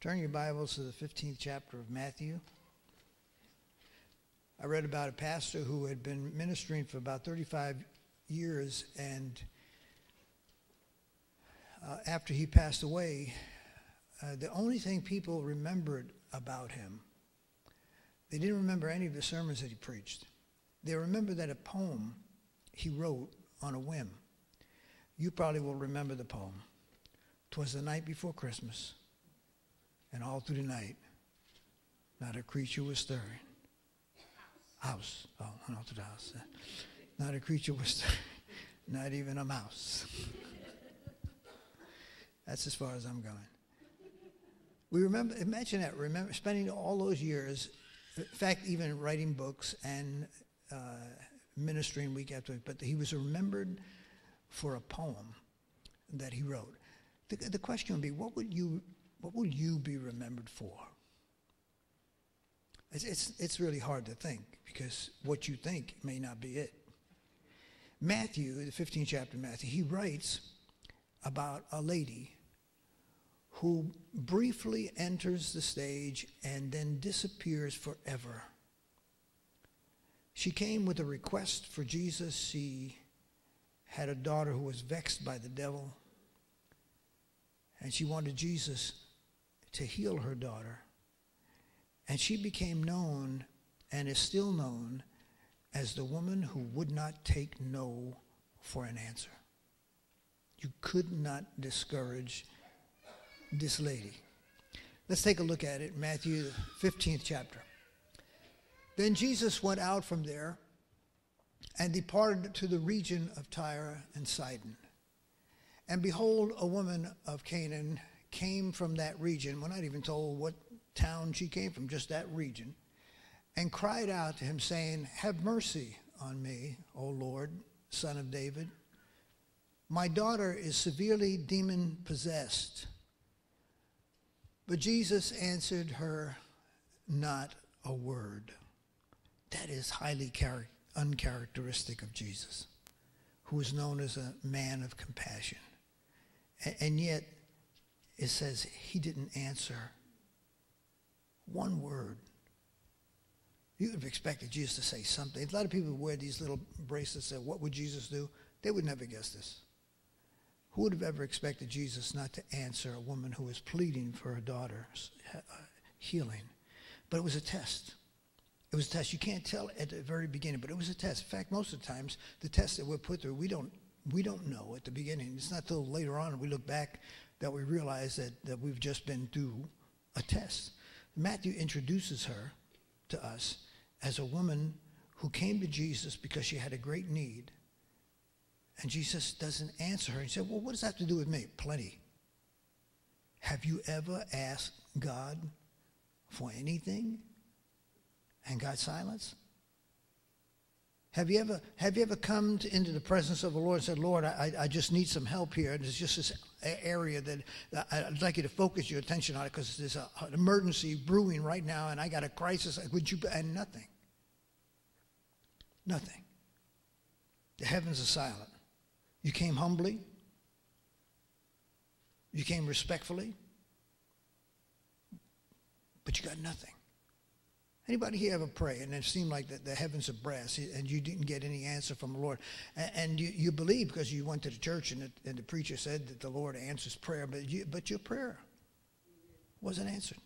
Turn your Bibles to the 15th chapter of Matthew. I read about a pastor who had been ministering for about 35 years, and uh, after he passed away, uh, the only thing people remembered about him, they didn't remember any of the sermons that he preached. They remember that a poem he wrote on a whim. You probably will remember the poem. Twas the night before Christmas, and all through the night, not a creature was stirring. House. Oh, not the house. Not a creature was stirring. Not even a mouse. That's as far as I'm going. We remember, imagine that, remember spending all those years, in fact, even writing books and uh, ministering week after week, but he was remembered for a poem that he wrote. The, the question would be, what would you, what will you be remembered for? It's, it's, it's really hard to think because what you think may not be it. Matthew, the 15th chapter of Matthew, he writes about a lady who briefly enters the stage and then disappears forever. She came with a request for Jesus. She had a daughter who was vexed by the devil, and she wanted Jesus to heal her daughter. And she became known and is still known as the woman who would not take no for an answer. You could not discourage this lady. Let's take a look at it, Matthew 15th chapter. Then Jesus went out from there and departed to the region of Tyre and Sidon. And behold, a woman of Canaan came from that region. We're not even told what town she came from, just that region, and cried out to him, saying, Have mercy on me, O Lord, son of David. My daughter is severely demon possessed. But Jesus answered her not a word. That is highly char- uncharacteristic of Jesus, who is known as a man of compassion. And yet, it says he didn't answer one word. You would have expected Jesus to say something. A lot of people wear these little bracelets that, what would Jesus do? They would never guess this. Who would have ever expected Jesus not to answer a woman who was pleading for her daughter's uh, healing? But it was a test. It was a test. You can't tell at the very beginning, but it was a test. In fact, most of the times, the tests that we're put through, we don't, we don't know at the beginning. It's not till later on we look back that we realize that, that we've just been through a test. Matthew introduces her to us as a woman who came to Jesus because she had a great need and Jesus doesn't answer her. He said, Well, what does that have to do with me? Plenty. Have you ever asked God for anything and got silence? Have you ever, have you ever come to, into the presence of the Lord and said, Lord, I, I just need some help here. And it's just this area that I'd like you to focus your attention on it because there's a, an emergency brewing right now and I got a crisis. Would you, and nothing. Nothing. The heavens are silent. You came humbly. You came respectfully. But you got nothing. Anybody here ever pray and it seemed like the, the heavens are brass eh, and you didn't get any answer from the Lord? And, and you, you believe because you went to the church and, the, and the preacher said that the Lord answers prayer, but, you, but your prayer wasn't answered.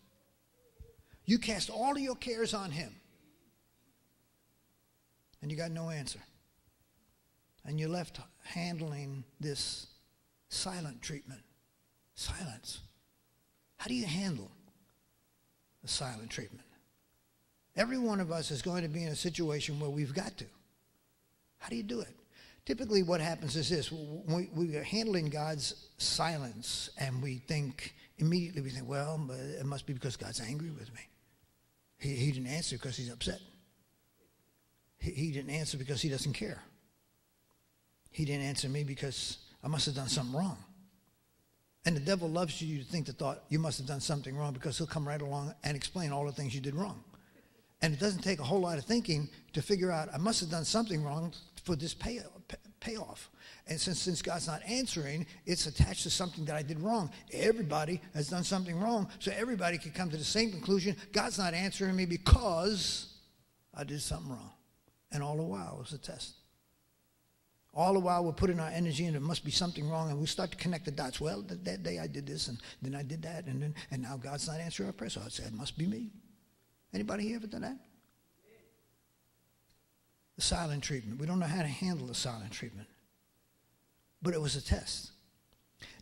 You cast all of your cares on Him and you got no answer and you're left handling this silent treatment. Silence. How do you handle the silent treatment? Every one of us is going to be in a situation where we've got to. How do you do it? Typically, what happens is this we, we are handling God's silence, and we think, immediately, we think, well, it must be because God's angry with me. He, he didn't answer because he's upset. He, he didn't answer because he doesn't care. He didn't answer me because I must have done something wrong. And the devil loves you to think the thought you must have done something wrong because he'll come right along and explain all the things you did wrong. And it doesn't take a whole lot of thinking to figure out I must have done something wrong for this pay, payoff. And since, since God's not answering, it's attached to something that I did wrong. Everybody has done something wrong, so everybody can come to the same conclusion God's not answering me because I did something wrong. And all the while, it was a test. All the while, we're putting our energy in, there must be something wrong, and we start to connect the dots. Well, that, that day I did this, and then I did that, and, then, and now God's not answering our prayer, so I say, it must be me. Anybody ever done that? The silent treatment. We don't know how to handle the silent treatment. But it was a test.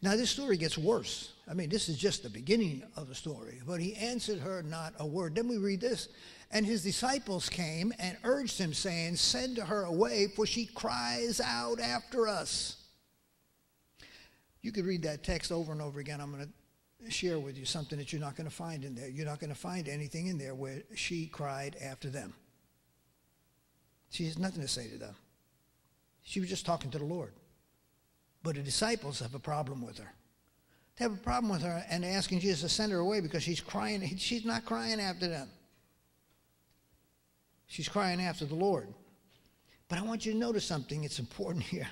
Now, this story gets worse. I mean, this is just the beginning of the story. But he answered her not a word. Then we read this. And his disciples came and urged him, saying, Send her away, for she cries out after us. You could read that text over and over again. I'm going to share with you something that you're not going to find in there. You're not going to find anything in there where she cried after them. She has nothing to say to them. She was just talking to the Lord. But the disciples have a problem with her. They have a problem with her and asking Jesus to send her away because she's crying. She's not crying after them. She's crying after the Lord. But I want you to notice something. It's important here.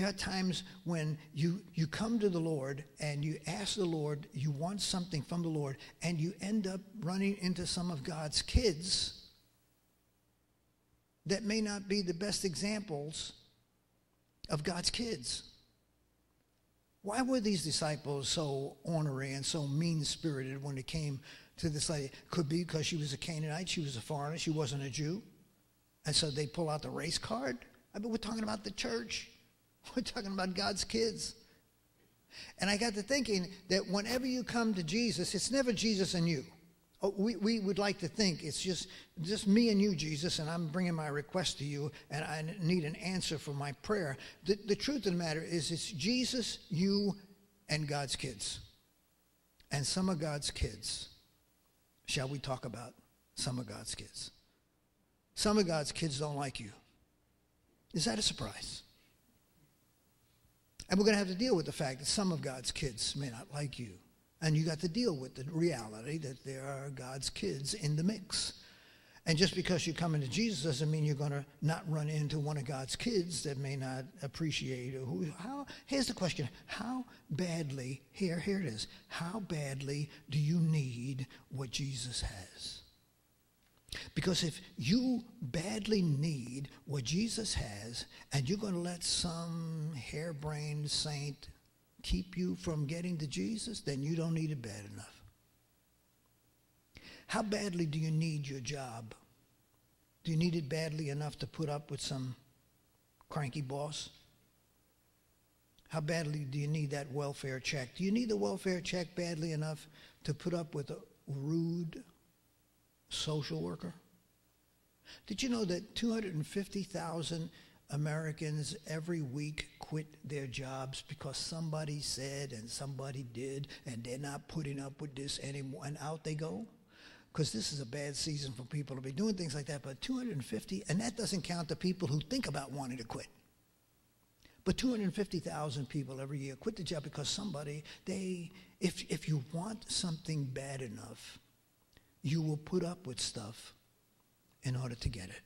There are times when you, you come to the Lord and you ask the Lord, you want something from the Lord, and you end up running into some of God's kids that may not be the best examples of God's kids. Why were these disciples so ornery and so mean spirited when it came to this lady? Could be because she was a Canaanite, she was a foreigner, she wasn't a Jew. And so they pull out the race card. I mean, we're talking about the church, we're talking about God's kids. And I got to thinking that whenever you come to Jesus, it's never Jesus and you. Oh, we, we would like to think it's just, just me and you, Jesus, and I'm bringing my request to you, and I need an answer for my prayer. The, the truth of the matter is, it's Jesus, you, and God's kids. And some of God's kids. Shall we talk about some of God's kids? Some of God's kids don't like you. Is that a surprise? And we're going to have to deal with the fact that some of God's kids may not like you. And you got to deal with the reality that there are God's kids in the mix. And just because you come into Jesus doesn't mean you're going to not run into one of God's kids that may not appreciate who. How? Here's the question: How badly? Here, here it is. How badly do you need what Jesus has? Because if you badly need what Jesus has, and you're going to let some harebrained saint keep you from getting to Jesus, then you don't need it bad enough. How badly do you need your job? Do you need it badly enough to put up with some cranky boss? How badly do you need that welfare check? Do you need the welfare check badly enough to put up with a rude social worker? Did you know that 250,000 Americans every week quit their jobs because somebody said and somebody did, and they're not putting up with this anymore, and out they go? Because this is a bad season for people to be doing things like that. But 250, and that doesn't count the people who think about wanting to quit. But 250,000 people every year quit the job because somebody, they, if, if you want something bad enough, you will put up with stuff in order to get it.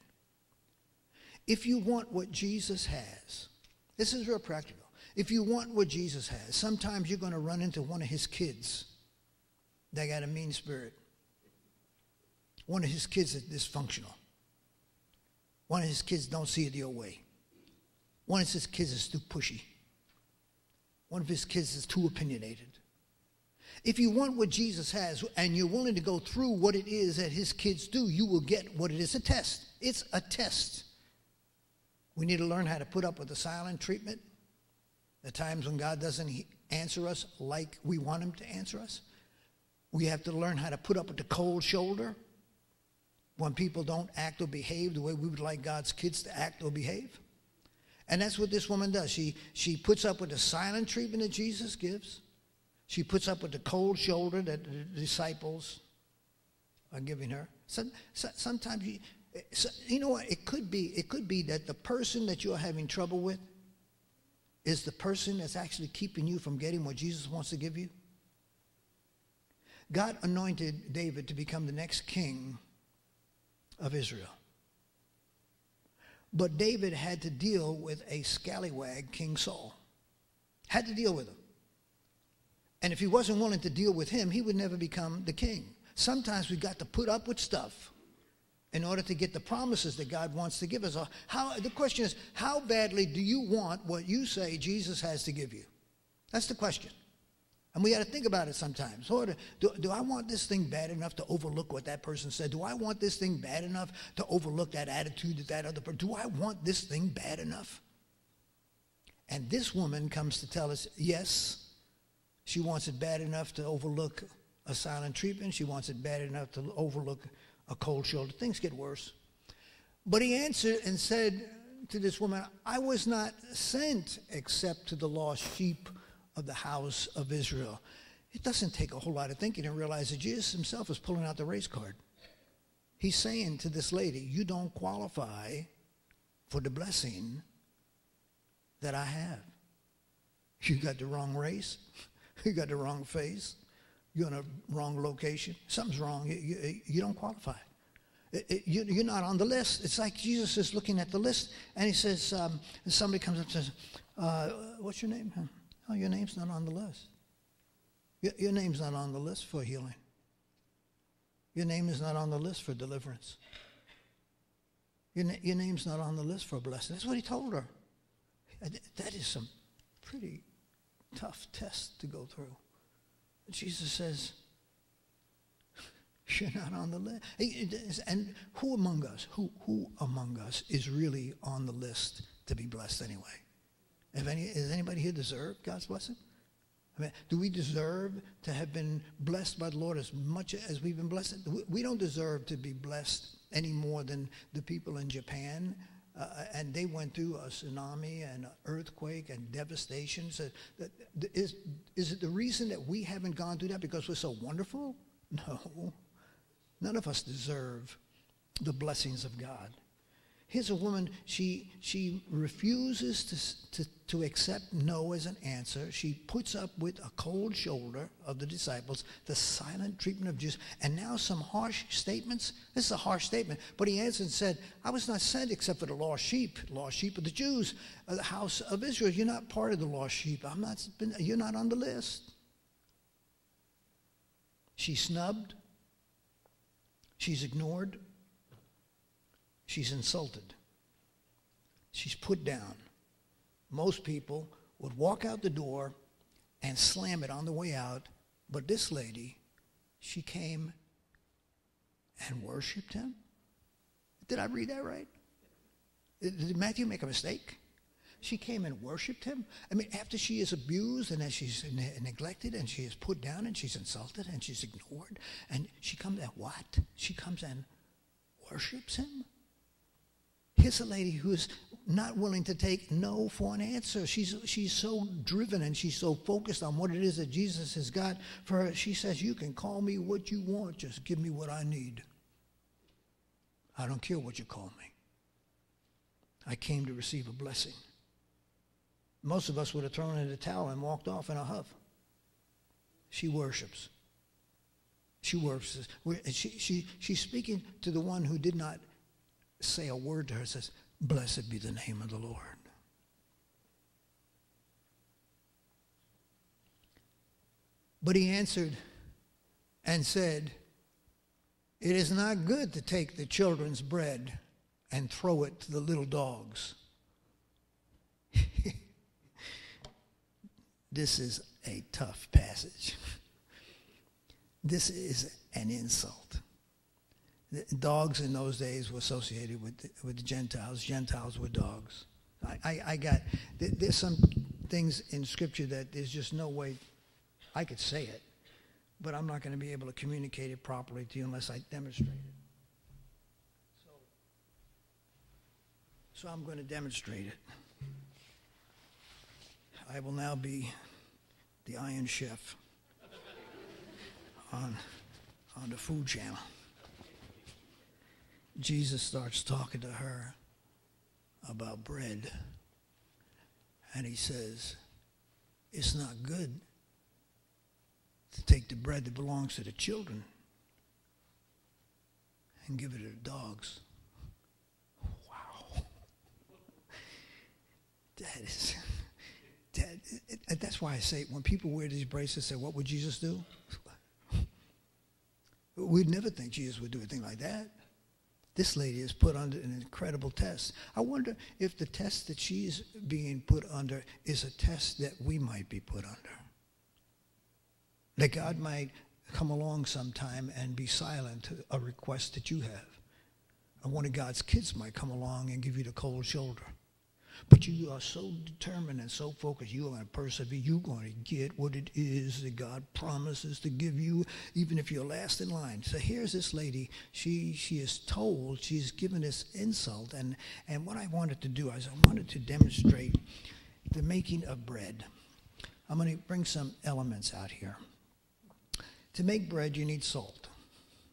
If you want what Jesus has, this is real practical. If you want what Jesus has, sometimes you're going to run into one of his kids that got a mean spirit. One of his kids is dysfunctional. One of his kids don't see it your way. One of his kids is too pushy. One of his kids is too opinionated. If you want what Jesus has and you're willing to go through what it is that his kids do, you will get what it is a test. It's a test. We need to learn how to put up with the silent treatment, the times when God doesn't answer us like we want Him to answer us. We have to learn how to put up with the cold shoulder when people don't act or behave the way we would like God's kids to act or behave. And that's what this woman does. She, she puts up with the silent treatment that Jesus gives. She puts up with the cold shoulder that the disciples are giving her. So, so, sometimes you, so, you know what? It could be. It could be that the person that you're having trouble with is the person that's actually keeping you from getting what Jesus wants to give you. God anointed David to become the next king of Israel. But David had to deal with a scallywag, King Saul. Had to deal with him. And if he wasn't willing to deal with him, he would never become the king. Sometimes we've got to put up with stuff in order to get the promises that God wants to give us. How, the question is, how badly do you want what you say Jesus has to give you? That's the question. And we got to think about it sometimes. Lord, do, do I want this thing bad enough to overlook what that person said? Do I want this thing bad enough to overlook that attitude that that other person? Do I want this thing bad enough? And this woman comes to tell us, yes, she wants it bad enough to overlook a silent treatment. She wants it bad enough to overlook a cold shoulder. Things get worse. But he answered and said to this woman, I was not sent except to the lost sheep of the house of Israel. It doesn't take a whole lot of thinking to realize that Jesus himself is pulling out the race card. He's saying to this lady, You don't qualify for the blessing that I have. You got the wrong race, you got the wrong face, you're in a wrong location. Something's wrong. You, you, you don't qualify. It, it, you, are not on the list. It's like Jesus is looking at the list and he says, um, somebody comes up and says, uh, What's your name? Oh, your name's not on the list. Your, your name's not on the list for healing. Your name is not on the list for deliverance. Your, na- your name's not on the list for blessing. That's what he told her. That is some pretty tough test to go through. Jesus says, You're not on the list. And who among us, who, who among us is really on the list to be blessed anyway? If any, does anybody here deserve God's blessing? I mean, do we deserve to have been blessed by the Lord as much as we've been blessed? We don't deserve to be blessed any more than the people in Japan. Uh, and they went through a tsunami and an earthquake and devastation. Is, is it the reason that we haven't gone through that because we're so wonderful? No. None of us deserve the blessings of God. Here's a woman, she, she refuses to, to, to accept no as an answer. She puts up with a cold shoulder of the disciples, the silent treatment of Jesus, and now some harsh statements. This is a harsh statement. But he answered and said, I was not sent except for the lost sheep, lost sheep of the Jews, of the house of Israel. You're not part of the lost sheep. I'm not, you're not on the list. She's snubbed. She's ignored. She's insulted. She's put down. Most people would walk out the door and slam it on the way out, but this lady, she came and worshiped him. Did I read that right? Did Matthew make a mistake? She came and worshiped him. I mean, after she is abused and as she's ne- neglected and she is put down and she's insulted and she's ignored, and she comes and what? She comes and worships him? Here's a lady who's not willing to take no for an answer. She's, she's so driven and she's so focused on what it is that Jesus has got for her. She says, You can call me what you want, just give me what I need. I don't care what you call me. I came to receive a blessing. Most of us would have thrown in the towel and walked off in a huff. She worships. She worships. She, she, she's speaking to the one who did not say a word to her says, Blessed be the name of the Lord. But he answered and said, It is not good to take the children's bread and throw it to the little dogs. this is a tough passage. This is an insult dogs in those days were associated with the, with the Gentiles. Gentiles were dogs. I, I, I got there's some things in Scripture that there's just no way I could say it, but I'm not going to be able to communicate it properly to you unless I demonstrate it. So, so I'm going to demonstrate it. I will now be the Iron Chef on on the Food Channel. Jesus starts talking to her about bread. And he says, It's not good to take the bread that belongs to the children and give it to the dogs. Wow. that is, that, it, it, that's why I say when people wear these bracelets, say, what would Jesus do? We'd never think Jesus would do a thing like that. This lady is put under an incredible test. I wonder if the test that she's being put under is a test that we might be put under. That God might come along sometime and be silent to a request that you have. And one of God's kids might come along and give you the cold shoulder. But you are so determined and so focused, you are going to persevere. You're going to get what it is that God promises to give you, even if you're last in line. So here's this lady. She she is told she's given this insult, and and what I wanted to do is I wanted to demonstrate the making of bread. I'm going to bring some elements out here. To make bread, you need salt.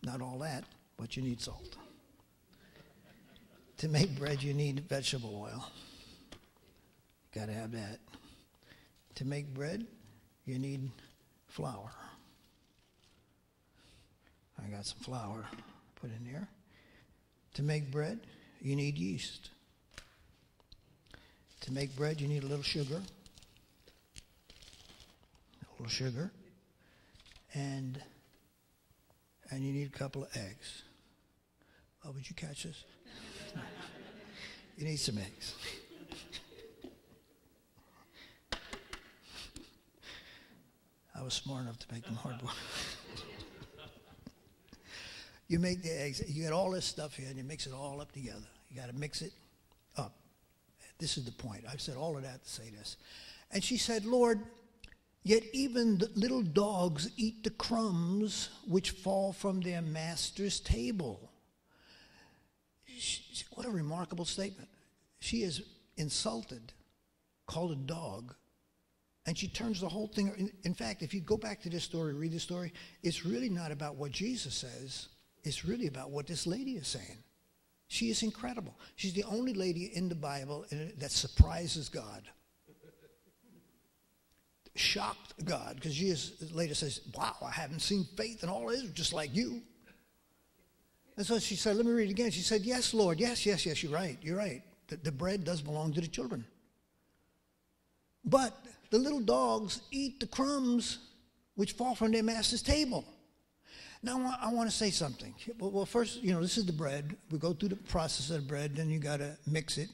Not all that, but you need salt. To make bread, you need vegetable oil. Got to have that. To make bread, you need flour. I got some flour put in there. To make bread, you need yeast. To make bread, you need a little sugar. A little sugar. And and you need a couple of eggs. Oh, would you catch this? you need some eggs. I was smart enough to make them hard boiled. you make the eggs, you get all this stuff here and you mix it all up together. You got to mix it up. This is the point. I've said all of that to say this. And she said, Lord, yet even the little dogs eat the crumbs which fall from their master's table. She, what a remarkable statement. She is insulted, called a dog, and she turns the whole thing. In, fact, if you go back to this story, read the story, it's really not about what Jesus says. It's really about what this lady is saying. She is incredible. She's the only lady in the Bible that surprises God. Shocked God, because is, later says, Wow, I haven't seen faith in all Israel, just like you. And so she said, Let me read it again. She said, Yes, Lord. Yes, yes, yes, you're right. You're right. The, the bread does belong to the children. But the little dogs eat the crumbs which fall from their master's table. Now, I want to say something. Well, first, you know, this is the bread. We go through the process of the bread, then you got to mix it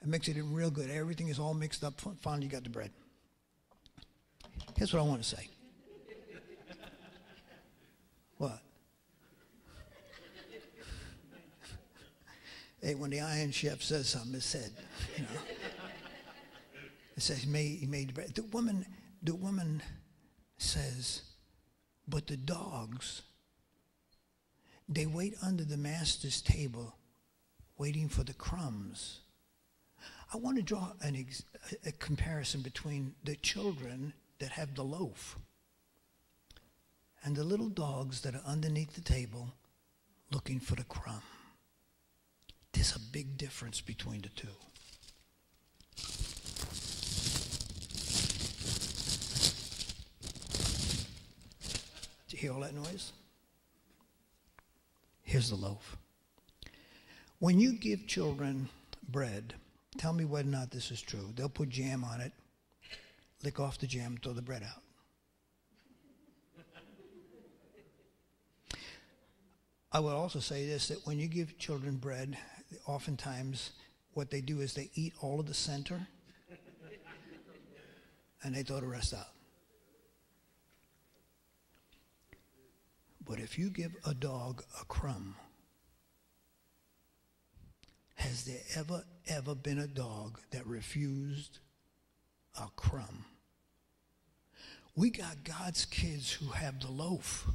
and mix it in real good. Everything is all mixed up. Finally, you got the bread. Here's what I want to say. What? hey, when the Iron Chef says something, it's said. You know. It says he made, he made bread. The woman, the woman says, but the dogs, they wait under the master's table waiting for the crumbs. I want to draw an ex- a comparison between the children that have the loaf and the little dogs that are underneath the table looking for the crumb. There's a big difference between the two. Hear all that noise? Here's the loaf. When you give children bread, tell me whether or not this is true. They'll put jam on it, lick off the jam, throw the bread out. I would also say this that when you give children bread, oftentimes what they do is they eat all of the center and they throw the rest out. But if you give a dog a crumb, has there ever, ever been a dog that refused a crumb? We got God's kids who have the loaf,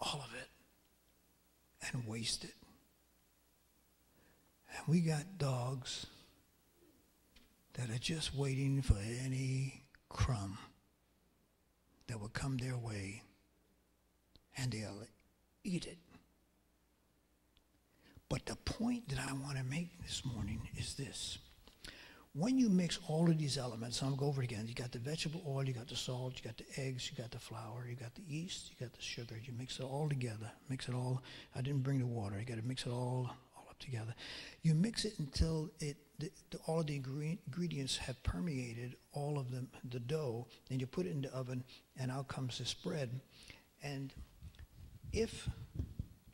all of it, and waste it. And we got dogs that are just waiting for any crumb that will come their way and they'll eat it. But the point that I want to make this morning is this. When you mix all of these elements, I'm going go over it again. You got the vegetable oil, you got the salt, you got the eggs, you got the flour, you got the yeast, you got the sugar. You mix it all together. Mix it all. I didn't bring the water. You got to mix it all, all up together. You mix it until it the, the, all of the ingredients have permeated all of the, the dough, and you put it in the oven, and out comes this bread. And if,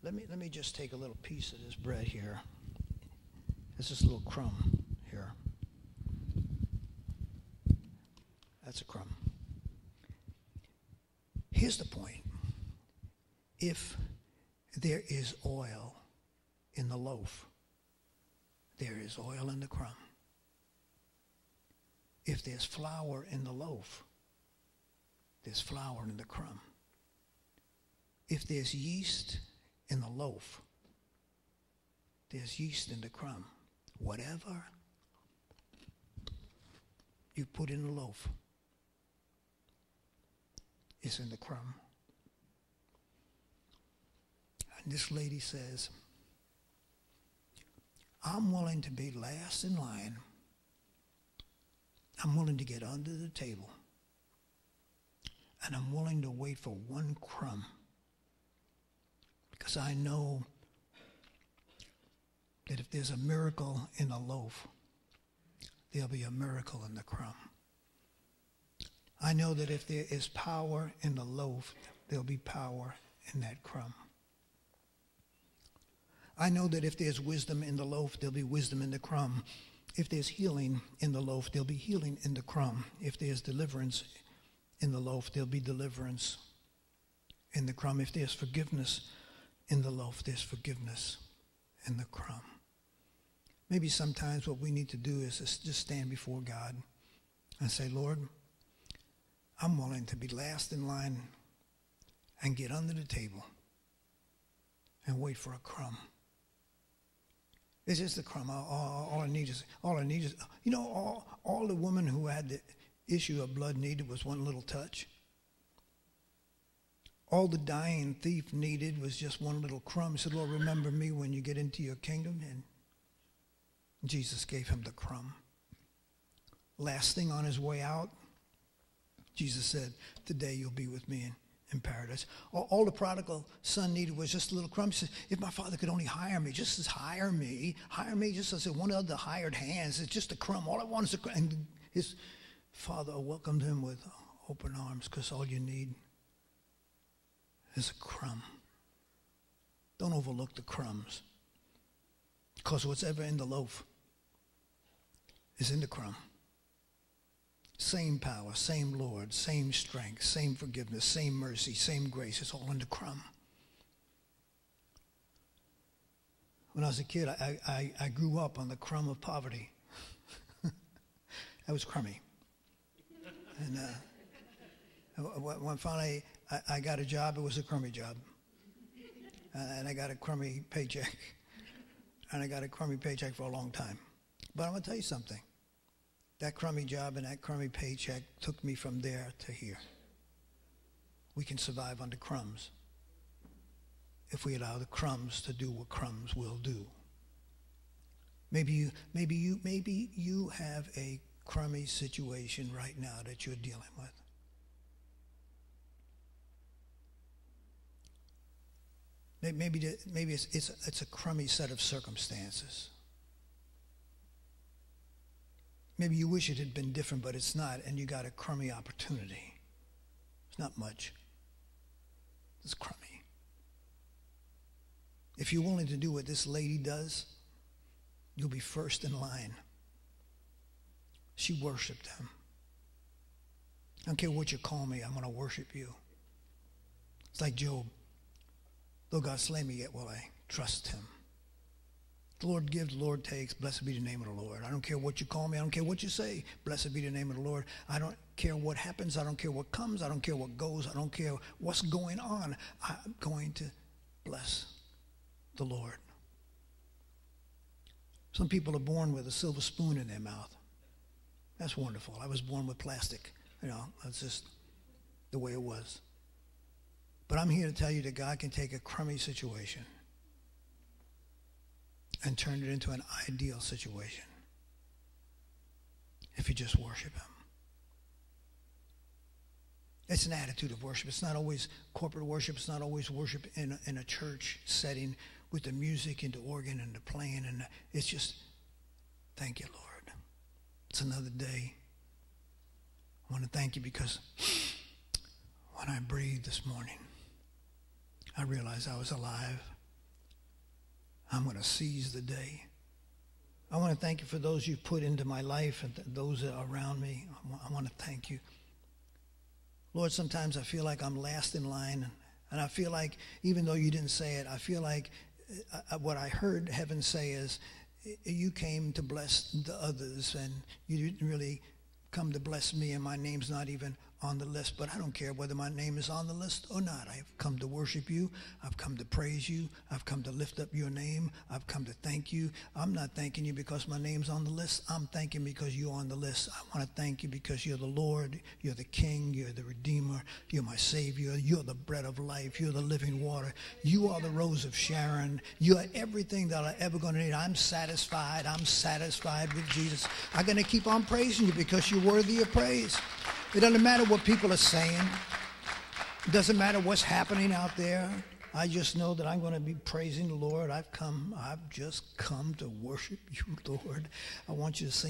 let me, let me just take a little piece of this bread here. There's this little crumb here. That's a crumb. Here's the point. If there is oil in the loaf, there is oil in the crumb. If there's flour in the loaf, there's flour in the crumb. If there's yeast in the loaf, there's yeast in the crumb. Whatever you put in the loaf is in the crumb. And this lady says, I'm willing to be last in line. I'm willing to get under the table. And I'm willing to wait for one crumb. Because I know that if there's a miracle in the loaf, there'll be a miracle in the crumb. I know that if there is power in the loaf, there'll be power in that crumb. I know that if there's wisdom in the loaf, there'll be wisdom in the crumb. If there's healing in the loaf, there'll be healing in the crumb. If there's deliverance in the loaf, there'll be deliverance in the crumb. If there's forgiveness in the loaf, there's forgiveness in the crumb. Maybe sometimes what we need to do is just stand before God and say, Lord, I'm willing to be last in line and get under the table and wait for a crumb. It's just the crumb. All, all, all I need is, all I need is, you know, all, all the woman who had the issue of blood needed was one little touch. All the dying thief needed was just one little crumb. He said, Lord, remember me when you get into your kingdom. And Jesus gave him the crumb. Last thing on his way out, Jesus said, Today you'll be with me in in paradise. All, all, the prodigal son needed was just a little crumb. He said, if my father could only hire me, just as hire me, hire me just as one of the hired hands. It's just a crumb. All I want is a crumb. And his father welcomed him with open arms because all you need is a crumb. Don't overlook the crumbs because what's ever in the loaf is in the crumb. Same power, same Lord, same strength, same forgiveness, same mercy, same grace. It's all in the crumb. When I was a kid, I, I, I grew up on the crumb of poverty. that was crummy. And uh, when finally I, I, got a job, it was a crummy job. Uh, and I got a crummy paycheck. And I got a crummy paycheck for a long time. But I'm going to tell you something. That crummy job and that crummy paycheck took me from there to here. We can survive on the crumbs if we allow the crumbs to do what crumbs will do. Maybe you, maybe you, maybe you have a crummy situation right now that you're dealing with. Maybe, maybe it's, it's, it's a crummy set of circumstances. Maybe you wish it had been different, but it's not, and you got a crummy opportunity. It's not much. It's crummy. If you're willing to do what this lady does, you'll be first in line. She worshiped him. I don't care what you call me, I'm going to worship you. It's like Job. Though God slay me, yet will I trust him. The Lord gives, the Lord takes. Blessed be the name of the Lord. I don't care what you call me. I don't care what you say. Blessed be the name of the Lord. I don't care what happens. I don't care what comes. I don't care what goes. I don't care what's going on. I'm going to bless the Lord. Some people are born with a silver spoon in their mouth. That's wonderful. I was born with plastic. You know, that's just the way it was. But I'm here to tell you that God can take a crummy situation and turn it into an ideal situation if you just worship Him. It's an attitude of worship. It's not always corporate worship. It's not always worship in a, in a church setting with the music and the organ and the playing. And the, it's just thank you, Lord. It's another day. I want to thank you because when I breathed this morning, I realized I was alive. I'm going to seize the day. I want to thank you for those you've put into my life and th- those around me. I want to thank you. Lord, sometimes I feel like I'm last in line. And I feel like, even though you didn't say it, I feel like uh, what I heard heaven say is, you came to bless the others and you didn't really come to bless me and my name's not even on the list, but I don't care whether my name is on the list or not. I've come to worship you. I've come to praise you. I've come to lift up your name. I've come to thank you. I'm not thanking you because my name's on the list. I'm thanking because you're on the list. I want to thank you because you're the Lord. You're the King. You're the Redeemer. You're my Savior. You're the bread of life. You're the living water. You are the rose of Sharon. You are everything that I'm ever going to need. I'm satisfied. I'm satisfied with Jesus. I'm going to keep on praising you because you're worthy of praise. It doesn't matter what people are saying. It doesn't matter what's happening out there. I just know that I'm going to be praising the Lord. I've come, I've just come to worship you, Lord. I want you to sing.